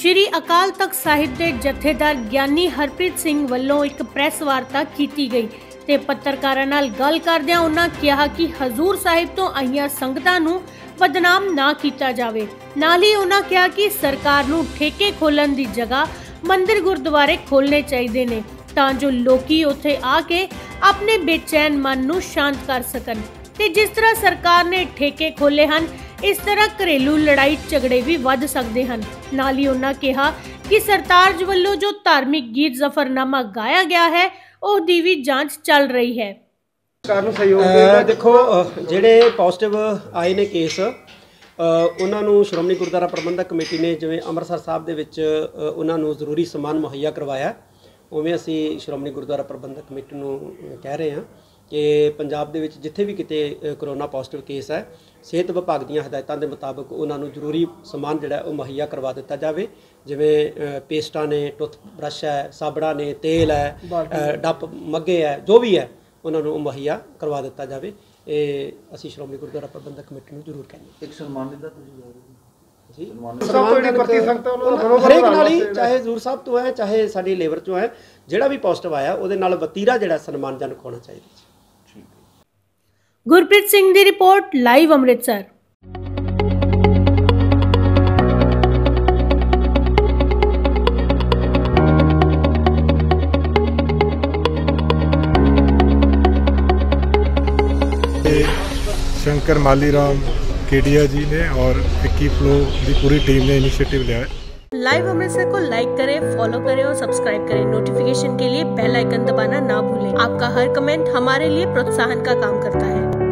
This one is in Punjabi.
ਸ਼੍ਰੀ ਅਕਾਲ ਤਖਤ ਸਾਹਿਬ ਦੇ ਜਥੇਦਾਰ ਗਿਆਨੀ ਹਰਪ੍ਰੀਤ ਸਿੰਘ ਵੱਲੋਂ ਇੱਕ ਪ੍ਰੈਸ ਵਾਰਤਾ ਕੀਤੀ ਗਈ ਤੇ ਪੱਤਰਕਾਰਾਂ ਨਾਲ ਗੱਲ ਕਰਦਿਆਂ ਉਹਨਾਂ ਕਿਹਾ ਕਿ ਹਜ਼ੂਰ ਸਾਹਿਬ ਤੋਂ ਆਈਆਂ ਸੰਗਤਾਂ ਨੂੰ ਬਦਨਾਮ ਨਾ ਕੀਤਾ ਜਾਵੇ। ਨਾਲ ਹੀ ਉਹਨਾਂ ਕਿਹਾ ਕਿ ਸਰਕਾਰ ਨੂੰ ਠੇਕੇ ਖੋਲਣ ਦੀ ਜਗ੍ਹਾ ਮੰਦਿਰ ਗੁਰਦੁਆਰੇ ਖੋਲਣੇ ਚਾਹੀਦੇ ਨੇ, ਤਾਂ ਜੋ ਲੋਕੀ ਉੱਥੇ ਆ ਕੇ ਆਪਣੇ ਬੇਚੈਨ ਮਨ ਨੂੰ ਸ਼ਾਂਤ ਕਰ ਸਕਣ। ਤੇ ਜਿਸ ਤਰ੍ਹਾਂ ਸਰਕਾਰ ਨੇ ਠੇਕੇ ਖੋਲੇ ਹਨ ਇਸ ਤਰ੍ਹਾਂ ਘਰੇਲੂ ਲੜਾਈ ਝਗੜੇ ਵੀ ਵੱਧ ਸਕਦੇ ਹਨ। ਨਾਲ ਹੀ ਉਹਨਾਂ ਕਿਹਾ ਕਿ ਸਰਤਾਜ ਵੱਲੋਂ ਜੋ ਧਾਰਮਿਕ ਗੀਤ ਜ਼ਫਰਨਾਮਾ ਗਾਇਆ ਗਿਆ ਹੈ ਉਹ ਦੀ ਵੀ ਜਾਂਚ ਚੱਲ ਰਹੀ ਹੈ। ਸਰਕਾਰ ਨੂੰ ਸਹਿਯੋਗ ਦੇਗਾ ਦੇਖੋ ਜਿਹੜੇ ਪੋਜ਼ਿਟਿਵ ਆਏ ਨੇ ਕੇਸ ਉਹਨਾਂ ਨੂੰ ਸ਼੍ਰੋਮਣੀ ਗੁਰਦੁਆਰਾ ਪ੍ਰਬੰਧਕ ਕਮੇਟੀ ਨੇ ਜਿਵੇਂ ਅੰਮ੍ਰਿਤਸਰ ਸਾਹਿਬ ਦੇ ਵਿੱਚ ਉਹਨਾਂ ਨੂੰ ਜ਼ਰੂਰੀ ਸਮਾਨ ਮੁਹੱਈਆ ਕਰਵਾਇਆ। ਉਵੇਂ ਅਸੀਂ ਸ਼੍ਰੋਮਣੀ ਗੁਰਦੁਆਰਾ ਪ੍ਰਬੰਧਕ ਕਮੇਟੀ ਨੂੰ ਕਹਿ ਰਹੇ ਹਾਂ। ਕਿ ਪੰਜਾਬ ਦੇ ਵਿੱਚ ਜਿੱਥੇ ਵੀ ਕਿਤੇ ਕਰੋਨਾ ਪੋਜ਼ਿਟਿਵ ਕੇਸ ਹੈ ਸਿਹਤ ਵਿਭਾਗ ਦੀਆਂ ਹਦਾਇਤਾਂ ਦੇ ਮੁਤਾਬਕ ਉਹਨਾਂ ਨੂੰ ਜ਼ਰੂਰੀ ਸਮਾਨ ਜਿਹੜਾ ਹੈ ਉਹ ਮੁਹੱਈਆ ਕਰਵਾ ਦਿੱਤਾ ਜਾਵੇ। ਜਿਵੇਂ ਪੇਸਟਾਂ ਨੇ ਟੁੱਥ ਬ੍ਰਸ਼ ਹੈ ਸਾਬੜਾ ਨੇ ਤੇਲ ਹੈ ਡੱਪ ਮੱਗੇ ਹੈ ਜੋ ਵੀ ਹੈ ਉਹਨਾਂ ਨੂੰ ਉਹ ਮੁਹੱਈਆ ਕਰਵਾ ਦਿੱਤਾ ਜਾਵੇ। ਇਹ ਅਸੀਂ ਸ਼੍ਰੋਮਣੀ ਗੁਰਦੁਆਰਾ ਪ੍ਰਬੰਧਕ ਕਮੇਟੀ ਨੂੰ ਜ਼ਰੂਰ ਕਹਿੰਦੇ ਇੱਕ ਸਨਮਾਨਿਤ ਦਾ ਤੁਸੀਂ ਜਾ ਰਹੇ ਹੋ? ਹਰੇਕ ਨਾਲ ਹੀ ਚਾਹੇ ਜ਼ੂਰ ਸਾਹਿਬ ਤੋਂ ਹੈ ਚਾਹੇ ਸਾਡੀ ਲੇਬਰ ਤੋਂ ਹੈ ਜਿਹੜਾ ਵੀ ਪੋਜ਼ਿਟਿਵ ਆਇਆ ਉਹਦੇ ਨਾਲ ਵਤੀਰਾ ਜਿਹੜਾ ਸਨਮਾਨਜਨਕ ਹੋਣਾ ਚਾਹੀਦਾ ਜੀ। ਗੁਰਪ੍ਰੀਤ ਸਿੰਘ ਦੀ ਰਿਪੋਰਟ ਲਾਈਵ ਅੰਮ੍ਰਿਤਸਰ ਸ਼ੰਕਰ ਮਾਲੀਰਾਮ ਕੇਡੀਆ ਜੀ ਨੇ ਔਰ ਵਿੱਕੀ ਫਲੋ ਦੀ ਪੂਰੀ ਟੀਮ ਨੇ ਇਨੀਸ਼ੀਏਟਿਵ ਲਿਆ ਹੈ लाइव अमृतसर को लाइक करें फॉलो करें और सब्सक्राइब करें नोटिफिकेशन के लिए बेल आइकन दबाना ना भूलें आपका हर कमेंट हमारे लिए प्रोत्साहन का काम करता है